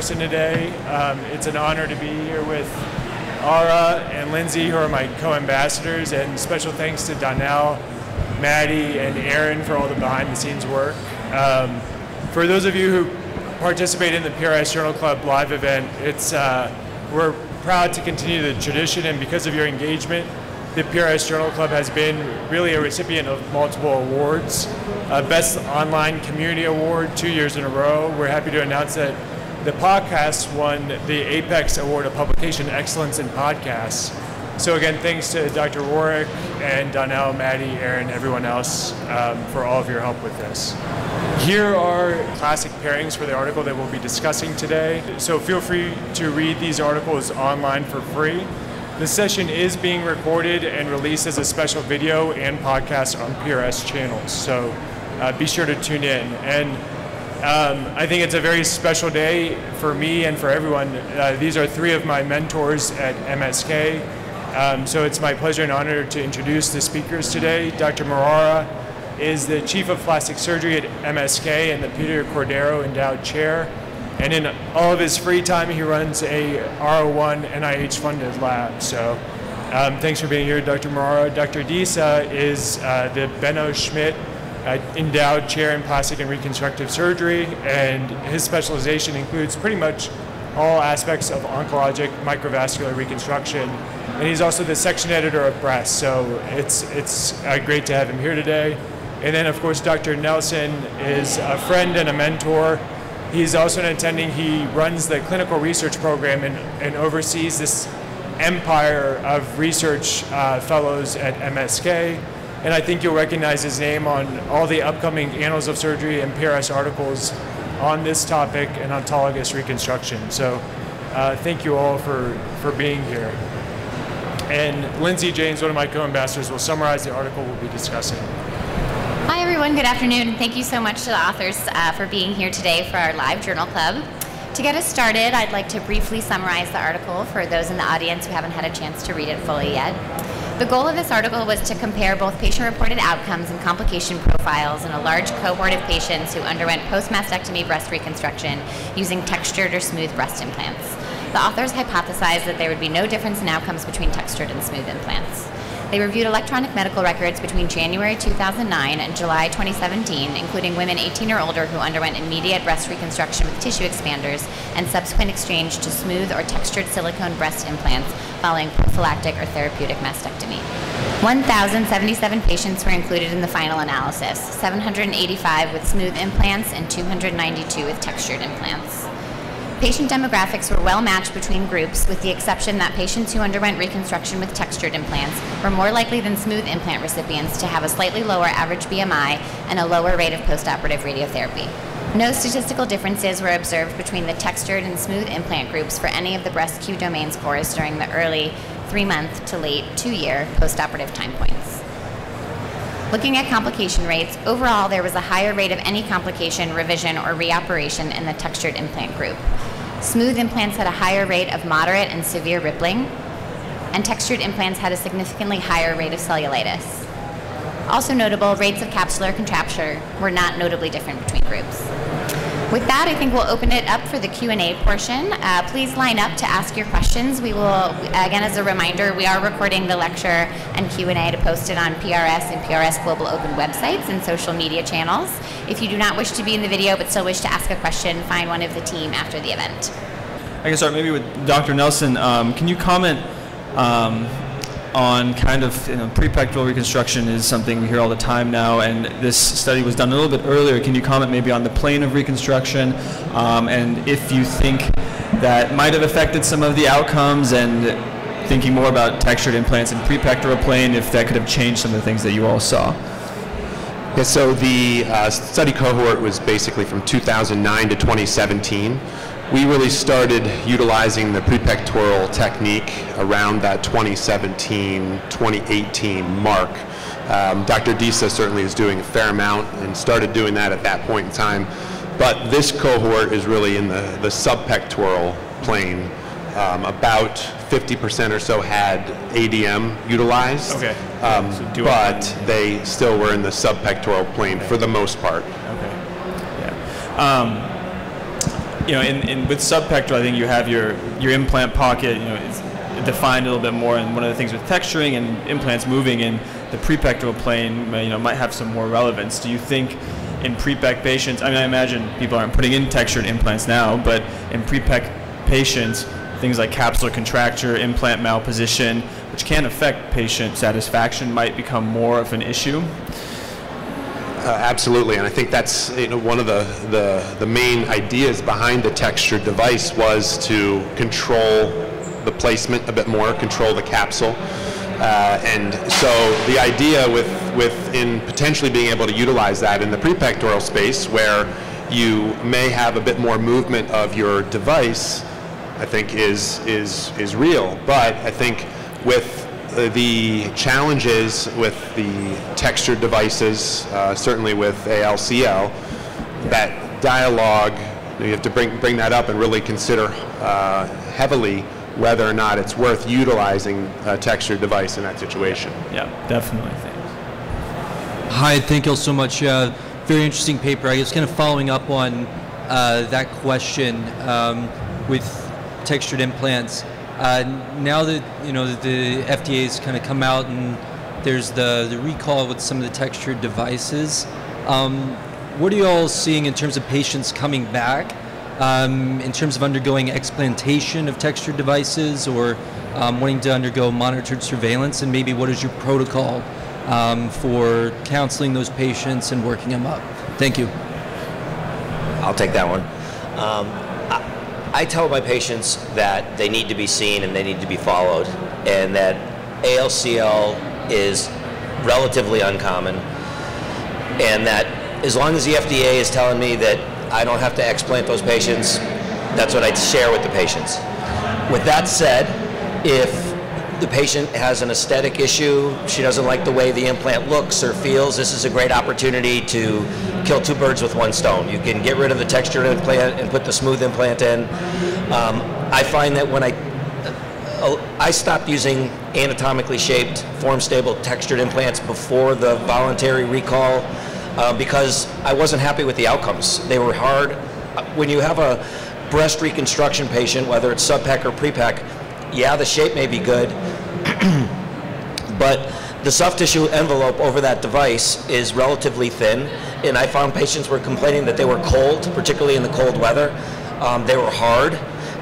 person today. Um, it's an honor to be here with Ara and Lindsay, who are my co-ambassadors, and special thanks to Donnell, Maddie, and Aaron for all the behind-the-scenes work. Um, for those of you who participate in the PRS Journal Club live event, it's uh, we're proud to continue the tradition, and because of your engagement, the PRS Journal Club has been really a recipient of multiple awards. Uh, Best Online Community Award two years in a row. We're happy to announce that the podcast won the Apex Award of Publication Excellence in Podcasts. So again, thanks to Dr. Warwick and Donnell, Maddie, Aaron, everyone else um, for all of your help with this. Here are classic pairings for the article that we'll be discussing today. So feel free to read these articles online for free. The session is being recorded and released as a special video and podcast on PRS channels, so uh, be sure to tune in. And um, I think it's a very special day for me and for everyone. Uh, these are three of my mentors at MSK, um, so it's my pleasure and honor to introduce the speakers today. Dr. Mehrara is the Chief of Plastic Surgery at MSK and the Peter Cordeiro Endowed Chair. And in all of his free time, he runs a R01 NIH funded lab. So um, thanks for being here, Dr. Mehrara. Dr. Disa is uh, the Benno Schmidt Endowed Chair in Plastic and Reconstructive Surgery, and his specialization includes pretty much all aspects of oncologic microvascular reconstruction. And he's also the section editor of Breast, so it's, it's uh, great to have him here today. And then, of course, Dr. Nelson is a friend and a mentor. He's also an attending. He runs the clinical research program and, and oversees this empire of research uh, fellows at MSK. And I think you'll recognize his name on all the upcoming Annals of Surgery and PRS articles on this topic and autologous reconstruction. So uh, thank you all for, for being here. And Lindsay Janes, one of my co-ambassadors, will summarize the article we'll be discussing. Hi, everyone. Good afternoon. Thank you so much to the authors uh, for being here today for our live journal club. To get us started, I'd like to briefly summarize the article for those in the audience who haven't had a chance to read it fully yet. The goal of this article was to compare both patient-reported outcomes and complication profiles in a large cohort of patients who underwent post-mastectomy breast reconstruction using textured or smooth breast implants. The authors hypothesized that there would be no difference in outcomes between textured and smooth implants. They reviewed electronic medical records between January 2009 and July 2017, including women 18 or older who underwent immediate breast reconstruction with tissue expanders and subsequent exchange to smooth or textured silicone breast implants following prophylactic or therapeutic mastectomy. 1,077 patients were included in the final analysis, 785 with smooth implants and 292 with textured implants. Patient demographics were well matched between groups, with the exception that patients who underwent reconstruction with textured implants were more likely than smooth implant recipients to have a slightly lower average BMI and a lower rate of postoperative radiotherapy. No statistical differences were observed between the textured and smooth implant groups for any of the breast Q domain scores during the early three month to late two year postoperative time points. Looking at complication rates, overall there was a higher rate of any complication, revision, or reoperation in the textured implant group. Smooth implants had a higher rate of moderate and severe rippling, and textured implants had a significantly higher rate of cellulitis. Also notable, rates of capsular contracture were not notably different between groups. With that, I think we'll open it up for the Q&A portion. Uh, please line up to ask your questions. We will, again, as a reminder, we are recording the lecture and Q&A to post it on PRS and PRS Global Open websites and social media channels. If you do not wish to be in the video but still wish to ask a question, find one of the team after the event. I can start maybe with Dr. Nelson. Um, can you comment um, on kind of you know, prepectoral reconstruction is something we hear all the time now, and this study was done a little bit earlier. Can you comment maybe on the plane of reconstruction, um, and if you think that might have affected some of the outcomes, and thinking more about textured implants and prepectoral plane, if that could have changed some of the things that you all saw? Yeah, so the uh, study cohort was basically from 2009 to 2017 we really started utilizing the prepectoral technique around that 2017, 2018 mark. Um, Dr. Disa certainly is doing a fair amount and started doing that at that point in time. But this cohort is really in the, the subpectoral plane. Um, about 50% or so had ADM utilized, Okay. um, So but they still were in the subpectoral plane for the most part. Okay. Yeah. You know, in, in with subpectoral, I think you have your your implant pocket. You know, it's defined a little bit more. And one of the things with texturing and implants moving in the prepectoral plane, uh, you know, might have some more relevance. Do you think? In prepec patients, I mean, I imagine people aren't putting in textured implants now, but in prepec patients, things like capsular contracture, implant malposition, which can affect patient satisfaction, might become more of an issue. Uh, absolutely, and I think that's you know, one of the, the, the main ideas behind the textured device was to control the placement a bit more, control the capsule. Uh, and so the idea with, with in potentially being able to utilize that in the prepectoral space where you may have a bit more movement of your device, I think is, is, is real. But I think with the challenges with the textured devices, uh, certainly with ALCL, that dialogue, you have to bring, bring that up and really consider uh, heavily whether or not it's worth utilizing a textured device in that situation. Yeah, definitely. Thanks. Hi, thank you all so much. Uh, very interesting paper. I guess kind of following up on uh, that question um, with textured implants. Uh, now that you know the FDA has kind of come out and there's the, the recall with some of the textured devices, um, what are you all seeing in terms of patients coming back, um, in terms of undergoing explantation of textured devices or um, wanting to undergo monitored surveillance, and maybe what is your protocol um, for counseling those patients and working them up? Thank you. I'll take that one. I tell my patients that they need to be seen and they need to be followed, and that ALCL is relatively uncommon, and that as long as the FDA is telling me that I don't have to explant those patients, that's what I share with the patients. With that said, if the patient has an aesthetic issue, she doesn't like the way the implant looks or feels, this is a great opportunity to kill two birds with one stone. You can get rid of the textured implant and put the smooth implant in. Um, I find that when I uh, I stopped using anatomically shaped, form stable textured implants before the voluntary recall uh, because I wasn't happy with the outcomes. They were hard. When you have a breast reconstruction patient, whether it's subpec or prepec, yeah, the shape may be good, but the soft tissue envelope over that device is relatively thin, and I found patients were complaining that they were cold, particularly in the cold weather. Um, they were hard,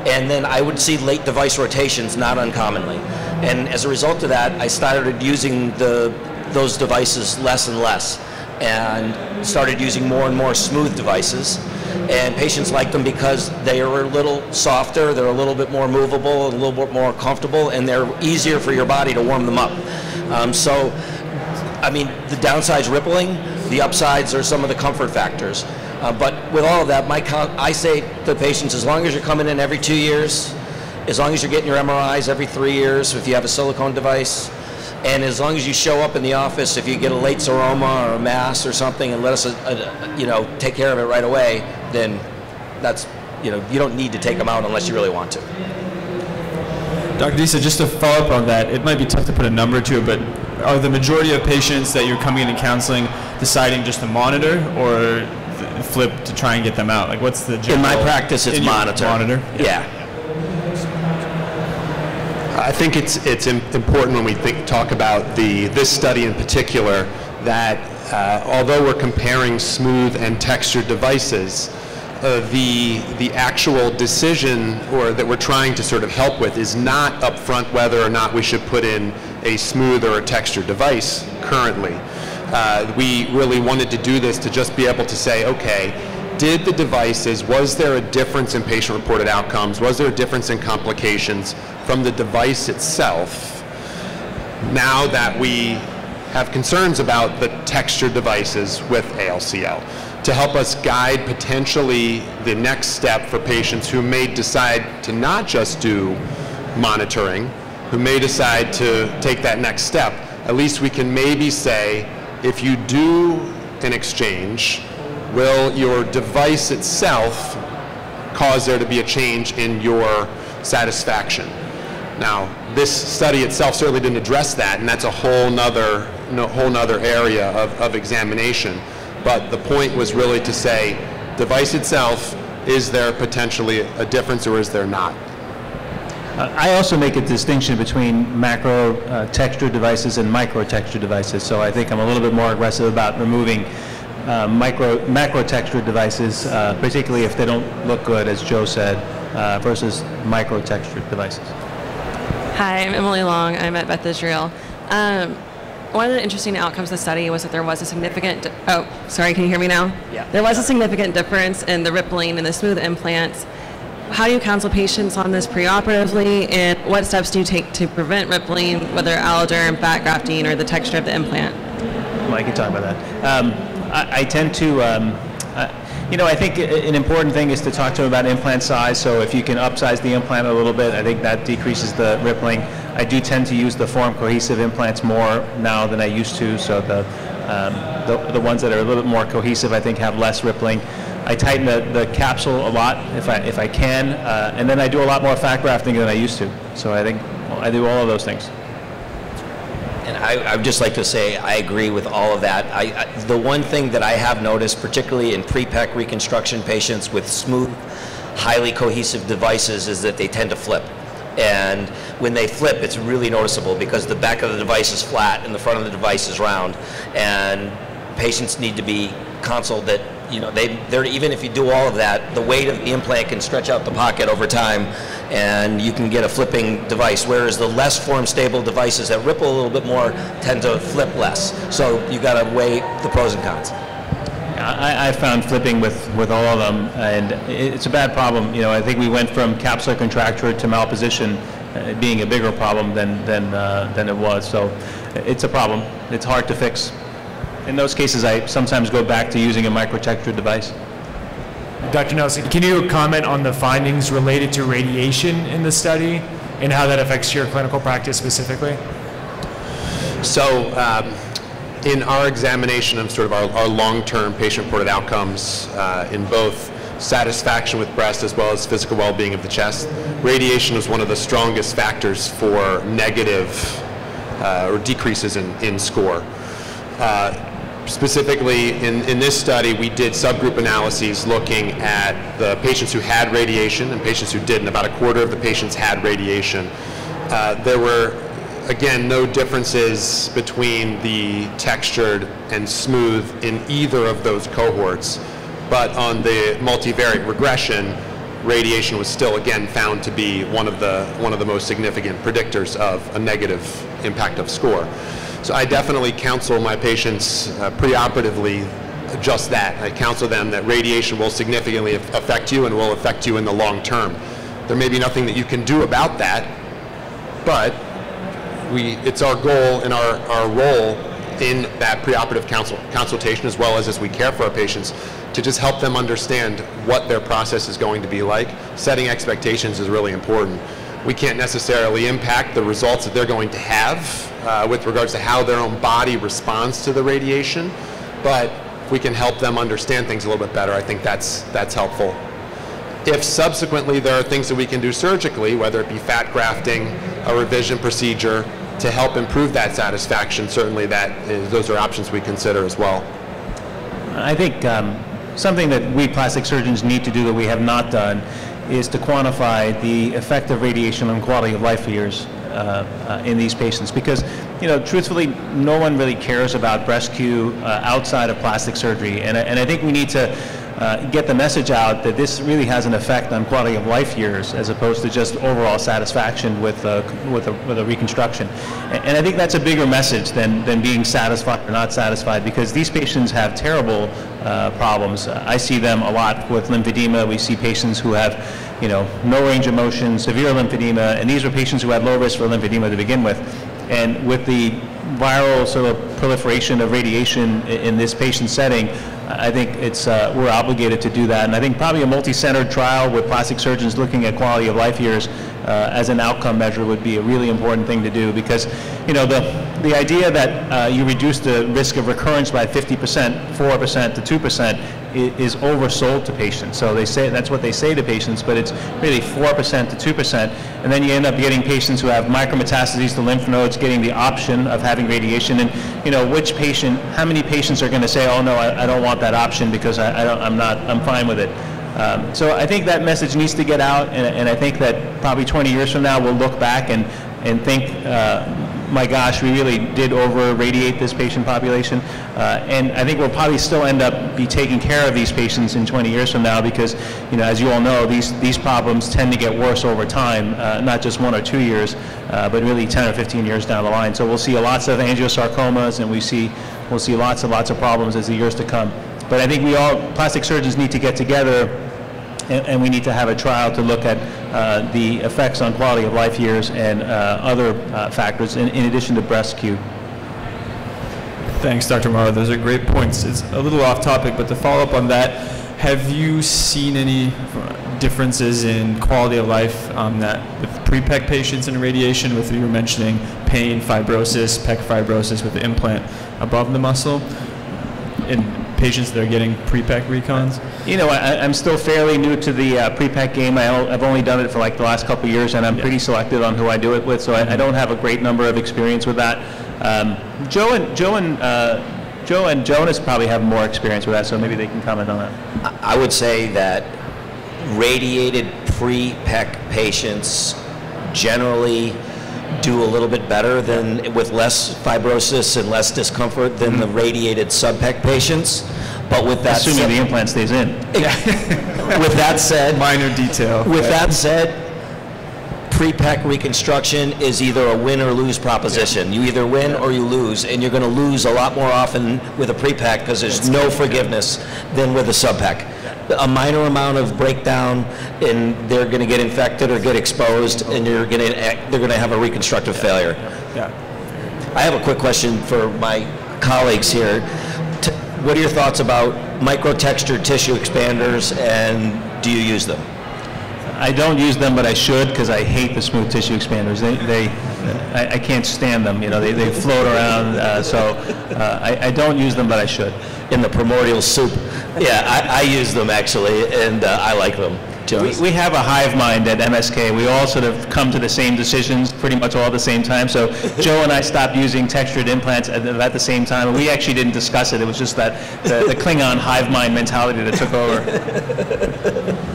and then I would see late device rotations not uncommonly. And as a result of that, I started using the those devices less and less, and started using more and more smooth devices and patients like them because they are a little softer, they're a little bit more movable, a little bit more comfortable, and they're easier for your body to warm them up. Um, so, I mean, the downside's rippling, the upsides are some of the comfort factors. Uh, but with all of that, my I say to patients, as long as you're coming in every two years, as long as you're getting your MRIs every three years, if you have a silicone device, and as long as you show up in the office, if you get a late seroma or a mass or something, and let us, uh, uh, you know, take care of it right away, then that's, you know, you don't need to take them out unless you really want to. Dr. Disa, just to follow up on that, it might be tough to put a number to it, but are the majority of patients that you're coming in and counseling deciding just to monitor or flip to try and get them out? Like, what's the in my practice? It's monitor. Monitor. Yeah. yeah. I think it's it's important when we think talk about the this study in particular that uh, although we're comparing smooth and textured devices, uh, the the actual decision or that we're trying to sort of help with is not upfront whether or not we should put in a smooth or a textured device currently. Uh, we really wanted to do this to just be able to say, okay, did the devices, was there a difference in patient-reported outcomes? Was there a difference in complications from the device itself? Now that we have concerns about the textured devices with ALCL to help us guide potentially the next step for patients who may decide to not just do monitoring, who may decide to take that next step. At least we can maybe say, if you do an exchange, will your device itself cause there to be a change in your satisfaction? Now, this study itself certainly didn't address that, and that's a whole nother, no, whole nother area of, of examination. But the point was really to say, device itself, is there potentially a difference or is there not? Uh, I also make a distinction between macro uh, texture devices and micro texture devices. So I think I'm a little bit more aggressive about removing uh, micro macro texture devices, uh, particularly if they don't look good, as Joe said, uh, versus micro textured devices. Hi, I'm Emily Long. I'm at Beth Israel. Um, one of the interesting outcomes of the study was that there was a significant. Di- oh, sorry. Can you hear me now? Yeah. There was a significant difference in the rippling and the smooth implants. How do you counsel patients on this preoperatively, and what steps do you take to prevent rippling, whether alloderm, fat grafting, or the texture of the implant? Well, I can talk about that. Um, I, I tend to, um, you know, I think an important thing is to talk to them about implant size. So if you can upsize the implant a little bit, I think that decreases the rippling. I do tend to use the form cohesive implants more now than I used to. So the, um, the, the ones that are a little bit more cohesive, I think, have less rippling. I tighten the, the capsule a lot if I, if I can, uh, and then I do a lot more fat grafting than I used to. So I think well, I do all of those things. And I, I would just like to say I agree with all of that. I, I, the one thing that I have noticed, particularly in pre-PEC reconstruction patients with smooth, highly cohesive devices, is that they tend to flip. And when they flip, it's really noticeable because the back of the device is flat and the front of the device is round. And patients need to be counseled that you know they they're even if you do all of that, the weight of the implant can stretch out the pocket over time, and you can get a flipping device. Whereas the less form stable devices that ripple a little bit more tend to flip less. So you got to weigh the pros and cons. I, I found flipping with, with all of them, and it's a bad problem. You know, I think we went from capsular contracture to malposition uh, being a bigger problem than, than, uh, than it was. So it's a problem. It's hard to fix. In those cases, I sometimes go back to using a microtexture device. Dr. Nelson, can you comment on the findings related to radiation in the study and how that affects your clinical practice specifically? So, um, in our examination of sort of our, our long-term patient-reported outcomes uh, in both satisfaction with breast as well as physical well-being of the chest, radiation was one of the strongest factors for negative uh, or decreases in, in score. Uh, specifically, in, in this study, we did subgroup analyses looking at the patients who had radiation and patients who didn't. About a quarter of the patients had radiation. Uh, there were again, no differences between the textured and smooth in either of those cohorts. But on the multivariate regression, radiation was still again found to be one of the one of the most significant predictors of a negative impact of score. So I definitely counsel my patients uh, preoperatively just that. I counsel them that radiation will significantly affect you and will affect you in the long term. There may be nothing that you can do about that, but we, it's our goal and our, our role in that preoperative counsel, consultation as well as as we care for our patients to just help them understand what their process is going to be like. Setting expectations is really important. We can't necessarily impact the results that they're going to have uh, with regards to how their own body responds to the radiation, but if we can help them understand things a little bit better, I think that's, that's helpful. If subsequently there are things that we can do surgically, whether it be fat grafting, a revision procedure, to help improve that satisfaction, certainly that is, those are options we consider as well. I think um, something that we plastic surgeons need to do that we have not done is to quantify the effect of radiation on quality of life years uh, uh, in these patients. Because, you know, truthfully, no one really cares about breast Q uh, outside of plastic surgery, and, and I think we need to uh, get the message out that this really has an effect on quality of life years as opposed to just overall satisfaction with, uh, with, a, with a reconstruction. And, and I think that's a bigger message than, than being satisfied or not satisfied because these patients have terrible uh, problems. I see them a lot with lymphedema. We see patients who have, you know, no range of motion, severe lymphedema, and these are patients who had low risk for lymphedema to begin with. And with the viral sort of proliferation of radiation in this patient setting, I think it's, uh, we're obligated to do that. And I think probably a multi-centered trial with plastic surgeons looking at quality of life years uh, as an outcome measure would be a really important thing to do because, you know, the, the idea that uh, you reduce the risk of recurrence by 50%, 4% to 2% i- is oversold to patients. So they say, that's what they say to patients, but it's really 4% to 2%. And then you end up getting patients who have micrometastases to lymph nodes, getting the option of having radiation. And, you know, which patient, how many patients are going to say, oh, no, I, I don't want that option because I, I don't, I'm not, I'm fine with it. Um, so I think that message needs to get out, and, and I think that probably 20 years from now, we'll look back and, and think, uh, my gosh, we really did over-radiate this patient population. Uh, and I think we'll probably still end up be taking care of these patients in 20 years from now because, you know, as you all know, these, these problems tend to get worse over time, uh, not just one or two years, uh, but really 10 or 15 years down the line. So we'll see lots of angiosarcomas and we see, we'll see lots and lots of problems as the years to come. But I think we all, plastic surgeons need to get together and, and we need to have a trial to look at uh, the effects on quality of life years and uh, other uh, factors in, in addition to breast Q. Thanks, Dr. Morrow. Those are great points. It's a little off topic, but to follow up on that, have you seen any differences in quality of life um, that with pre-PEC patients and radiation, with you were mentioning pain, fibrosis, PEC fibrosis with the implant above the muscle, in patients that are getting pre-PEC recons? You know, I, I'm still fairly new to the uh, pre-PEC game. I, have only done it for like the last couple of years, and I'm Yeah. pretty selective on who I do it with, so I, I don't have a great number of experience with that. Um, Joe and Joe and uh, Joe and Jonas probably have more experience with that, so maybe they can comment on that. I would say that radiated pre-PEC patients generally do a little bit better than, with less fibrosis and less discomfort than the mm-hmm. radiated sub-PEC patients. But with that Assuming the implant stays in. with that said, Minor detail. with that said, pre-PEC reconstruction is either a win or lose proposition. You either win or you lose, and you're going to lose a lot more often with a pre-PEC because there's no forgiveness than with a sub-PEC. A minor amount of breakdown, and they're going to get infected or get exposed, and you're going to they're going to have a reconstructive failure. Yeah. I have a quick question for my colleagues here. T- What are your thoughts about microtextured tissue expanders, and do you use them? I don't use them, but I should because I hate the smooth tissue expanders. They, they I, I can't stand them. You know, they, they float around. Uh, so uh, I, I don't use them, but I should. in the primordial soup. Yeah, I, I use them actually, and uh, I like them. We, we have a hive mind at MSK. We all sort of come to the same decisions pretty much all at the same time. So Joe and I stopped using textured implants at, at the same time. We actually didn't discuss it. It was just that the, the Klingon hive mind mentality that took over.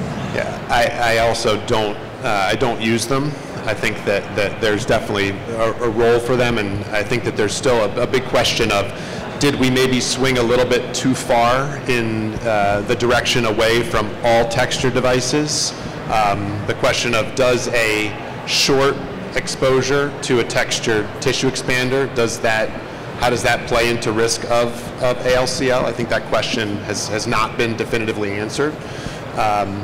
Yeah, I, I also don't, uh, I don't use them. I think that, that there's definitely a, a role for them, and I think that there's still a, a big question of, did we maybe swing a little bit too far in uh, the direction away from all texture devices? Um, the question of, does a short exposure to a textured tissue expander, does that, how does that play into risk of, of ALCL? I think that question has, has not been definitively answered. Um,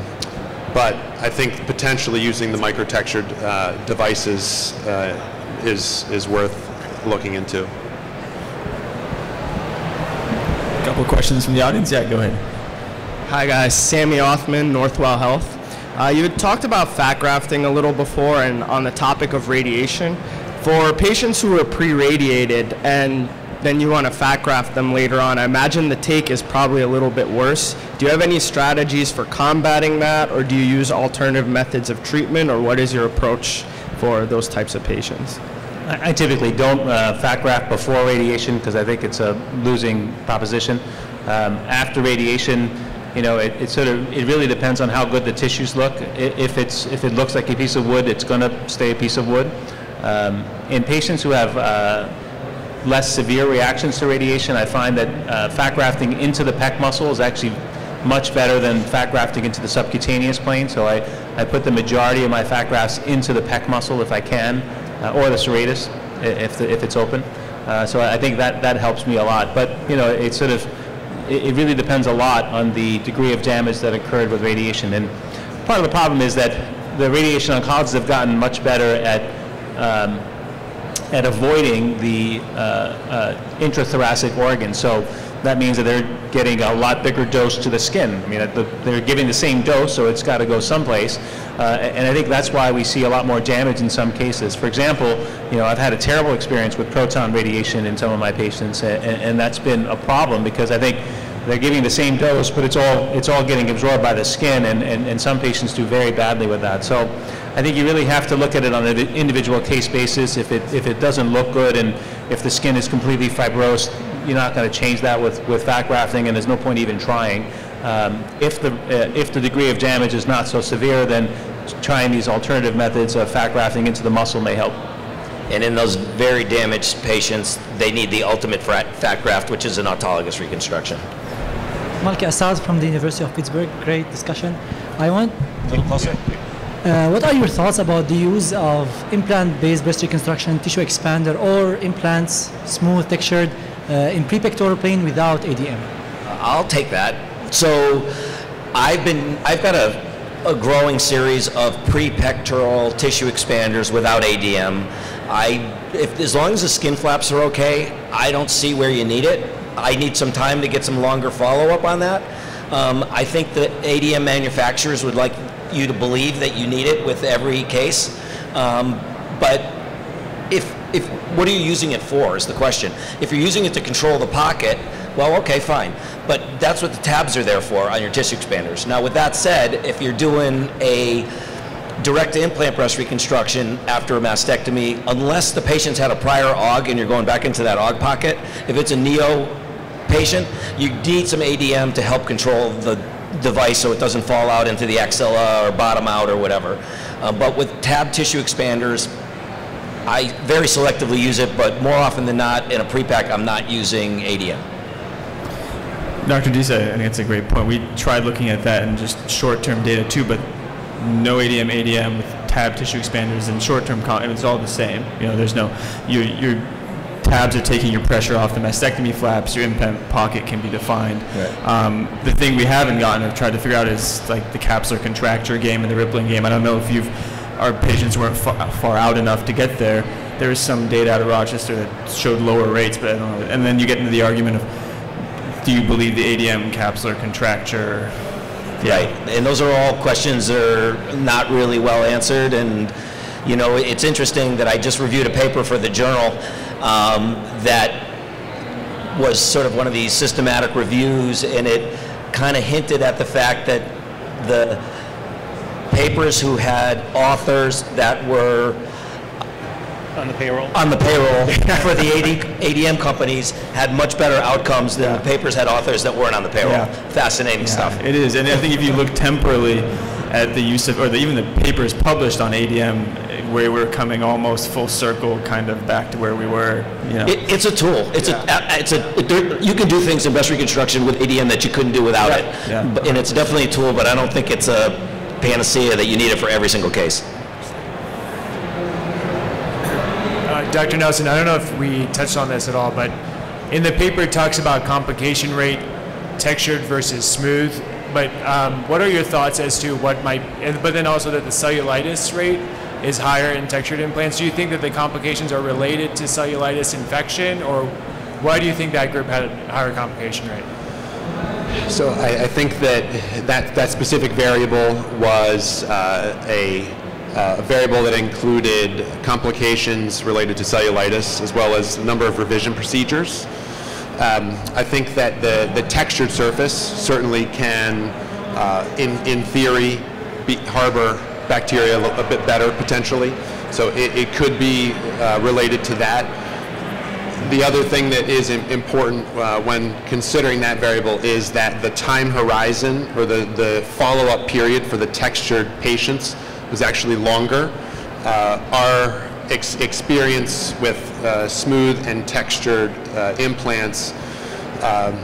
but I think potentially using the microtextured uh, devices uh, is, is worth looking into. A couple of questions from the audience. Yeah, go ahead. Hi guys, Sammy Othman, Northwell Health. Uh, you had talked about fat grafting a little before and on the topic of radiation. For patients who are pre-radiated and then you want to fat graft them later on, I imagine the take is probably a little bit worse. Do you have any strategies for combating that or do you use alternative methods of treatment or what is your approach for those types of patients? I I typically don't uh, fat graft before radiation because I think it's a losing proposition. Um, After radiation, you know, it it sort of, it really depends on how good the tissues look. If it's, if it looks like a piece of wood, it's going to stay a piece of wood. Um, In patients who have uh, less severe reactions to radiation, I find that uh, fat grafting into the pec muscle is actually much better than fat grafting into the subcutaneous plane. So I, I put the majority of my fat grafts into the pec muscle if I can, uh, or the serratus if, the, if it's open. Uh, so I think that, that helps me a lot. But, you know, it sort of, it, it really depends a lot on the degree of damage that occurred with radiation. And part of the problem is that the radiation oncologists have gotten much better at um, at avoiding the uh, uh, intrathoracic organs. So that means that they're getting a lot bigger dose to the skin. I mean, they're giving the same dose, so it's got to go someplace. Uh, And I think that's why we see a lot more damage in some cases. For example, you know, I've had a terrible experience with proton radiation in some of my patients, and and that's been a problem because I think they're giving the same dose, but it's all, it's all getting absorbed by the skin, and, and, and some patients do very badly with that. So I think you really have to look at it on an individual case basis. If it, if it doesn't look good and if the skin is completely fibrosed, you're not going to change that with, with fat grafting, and there's no point even trying. um, if the, uh, if the degree of damage is not so severe, then trying these alternative methods of fat grafting into the muscle may help. And in those very damaged patients, they need the ultimate fat, fat graft, which is an autologous reconstruction. Malke Asaad from the University of Pittsburgh. Great discussion. I want. A little closer. Uh, what are your thoughts about the use of implant-based breast reconstruction, tissue expander, or implants, smooth, textured, in prepectoral plane without ADM? I'll take that. So, I've been, I've got a, a growing series of pre-pectoral tissue expanders without ADM. I, if, as long as the skin flaps are okay, I don't see where you need it. I need some time to get some longer follow-up on that. Um, I think that ADM manufacturers would like you to believe that you need it with every case. Um, but if, if, what are you using it for is the question. If you're using it to control the pocket, well, okay, fine. But that's what the tabs are there for on your tissue expanders. Now, with that said, if you're doing a direct implant breast reconstruction after a mastectomy, unless the patient's had a prior AUG and you're going back into that AUG pocket, if it's a neo patient, you need some ADM to help control the device so it doesn't fall out into the axilla or bottom out or whatever. Uh, but with tab tissue expanders, I very selectively use it, but more often than not, in a pre-pack, I'm not using ADM. Dr. Disa, I think that's a great point. We tried looking at that in just short-term data too, but no ADM, ADM with tab tissue expanders and short-term, and it's all the same. You know, there's no, your, your tabs are taking your pressure off the mastectomy flaps, your implant pocket can be defined. Right. Um, the thing we haven't gotten or tried to figure out is like the capsular contracture game and the rippling game. I don't know if you've, our patients weren't far, far out enough to get there. There is some data out of Rochester that showed lower rates, but I don't know. And then you get into the argument of, do you believe the ADM capsular contracture? Right, and those are all questions that are not really well answered, and, you know, it's interesting that I just reviewed a paper for the journal um, that was sort of one of these systematic reviews, and it kind of hinted at the fact that the papers who had authors that were On the payroll? on the payroll for the AD, ADM companies had much better outcomes than the papers had authors that weren't on the payroll. Yeah. Fascinating stuff. It is, and I think if you look temporally at the use of, or the, even the papers published on ADM, where we're coming almost full circle, kind of back to where we were. You know. It, it's a tool. It's a, it's a, it, there, you can do things in breast reconstruction with ADM that you couldn't do without it. Yeah. But, and it's definitely a tool, but I don't think it's a panacea that you need it for every single case. Uh, Dr. Nelson, I don't know if we touched on this at all, but in the paper it talks about complication rate, textured versus smooth. But um, what are your thoughts as to what might, and, but then also that the cellulitis rate is higher in textured implants? Do you think that the complications are related to cellulitis infection, or why do you think that group had a higher complication rate? So I, I think that, that that specific variable was uh, a, uh, a variable that included complications related to cellulitis as well as a number of revision procedures. Um, I think that the, the textured surface certainly can, uh, in, in theory, be, harbor bacteria a, a bit better potentially. So it, it could be uh, related to that. The other thing that is important uh, when considering that variable is that the time horizon or the, the follow-up period for the textured patients was actually longer. Uh, our ex- experience with uh, smooth and textured uh, implants um,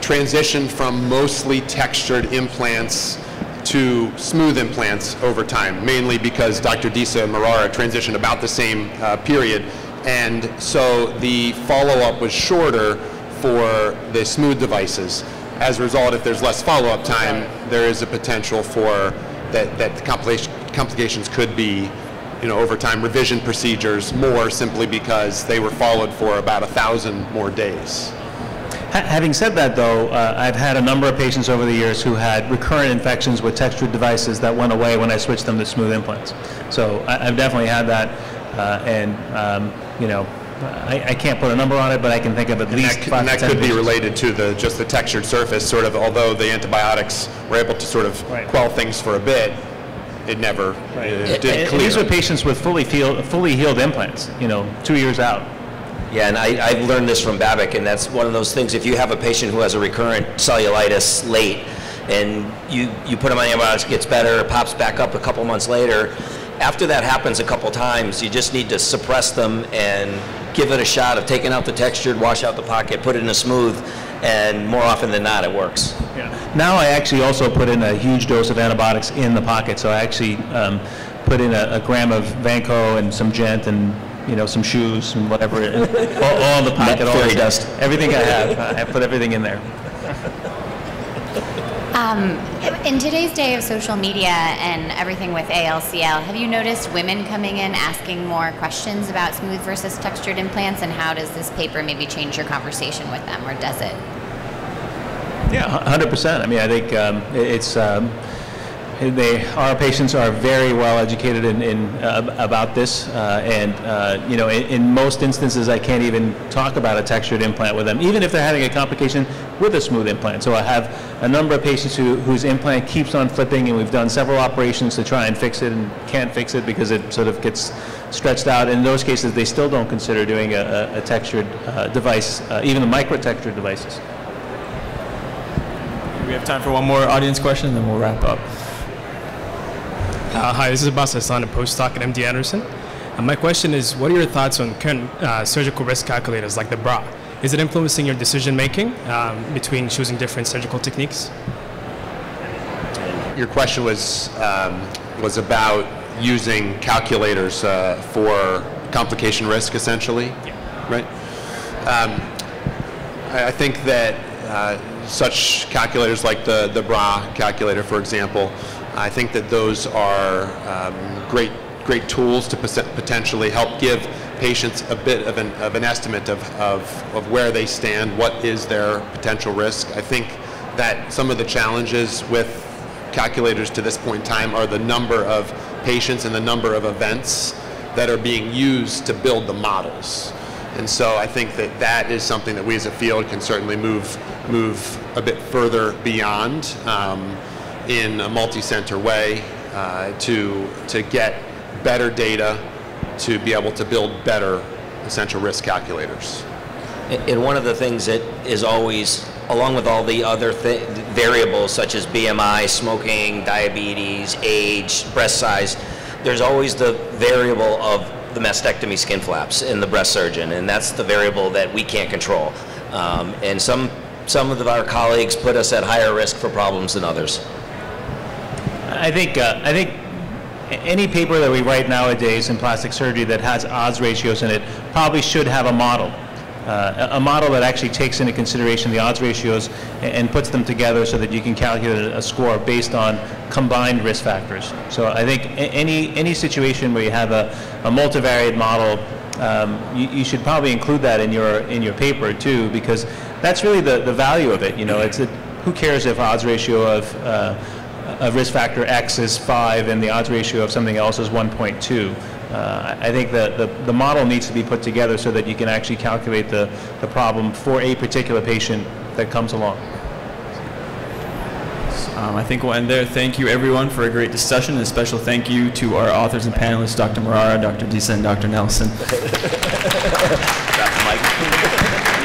transitioned from mostly textured implants to smooth implants over time, mainly because Dr. Disa and Mehrara transitioned about the same uh, period. And so the follow-up was shorter for the smooth devices. As a result, if there's less follow-up time, there is a potential for that, that the complications could be, you know, over time revision procedures more simply because they were followed for about a thousand more days. Having said that, though, uh, I've had a number of patients over the years who had recurrent infections with textured devices that went away when I switched them to smooth implants. So I- I've definitely had that, uh, and, um, you know, I I can't put a number on it, but I can think of at And least that, five and to that 10 could be related to the, just the textured surface, sort of, although the antibiotics were able to sort of Right. quell things for a bit, it never uh, And- did and clear. These are patients with fully healed, fully healed implants, you know, two years out. Yeah, and I, I've learned this from Babak, and that's one of those things, if you have a patient who has a recurrent cellulitis late, and you, you put them on antibiotics, it gets better, it pops back up a couple months later. After that happens a couple times, you just need to suppress them and give it a shot of taking out the textured, wash out the pocket, put it in a smooth, and more often than not, it works. Yeah. Now I actually also put in a huge dose of antibiotics in the pocket, so I actually um, put in a, a gram of Vanco and some Gent and, you know, some shoes and whatever, all, all in the pocket. all Fairy this- dust. Everything I have, I put everything in there. Um, in today's day of social media and everything with ALCL, have you noticed women coming in asking more questions about smooth versus textured implants, and how does this paper maybe change your conversation with them, or does it? Yeah, hundred percent. I mean, I think um, it's um, they our patients are very well educated in, in uh, about this, uh, and uh, you know, in, in most instances, I can't even talk about a textured implant with them, even if they're having a complication with a smooth implant. So I have a number of patients who, whose implant keeps on flipping, and we've done several operations to try and fix it, and can't fix it because it sort of gets stretched out. In those cases, they still don't consider doing a, a, a textured uh, device, uh, even the micro-textured devices. We have time for one more audience question, and then we'll wrap up. Uh, hi, this is Abbas Hassan, a postdoc at MD Anderson. Uh, my question is, what are your thoughts on current uh, surgical risk calculators like the BRA? Is it influencing your decision making um, between choosing different surgical techniques? Your question was um, was about using calculators uh, for complication risk, essentially, right? Um, I, I think that uh, such calculators like the the BRA calculator, for example, I think that those are um, great great tools to potentially help give patients a bit of an, of an estimate of, of, of where they stand, what is their potential risk. I think that some of the challenges with calculators to this point in time are the number of patients and the number of events that are being used to build the models. And so I think that that is something that we as a field can certainly move move a bit further beyond um, in a multi-center way uh, to to get better data to be able to build better essential risk calculators. And one of the things that is always, along with all the other thi- variables such as BMI, smoking, diabetes, age, breast size, there's always the variable of the mastectomy skin flaps in the breast surgeon, and that's the variable that we can't control. Um, and some some of our colleagues put us at higher risk for problems than others. I think, uh, I think any paper that we write nowadays in plastic surgery that has odds ratios in it probably should have a model. Uh, a model that actually takes into consideration the odds ratios and puts them together so that you can calculate a score based on combined risk factors. So I think any, any situation where you have a, a multivariate model, um, you, you should probably include that in your, in your paper too, because that's really the, the value of it. You know, it's a, who cares if odds ratio of, uh, of risk factor X is 5 and the odds ratio of something else is 1.2. Uh, I I think that the, the model needs to be put together so that you can actually calculate the, the problem for a particular patient that comes along. Um, I think we'll end there. Thank you, everyone, for a great discussion. And a special thank you to our authors and panelists, Dr. Mehrara, Dr. Disa, and Dr. Nelson. Dr. Mike.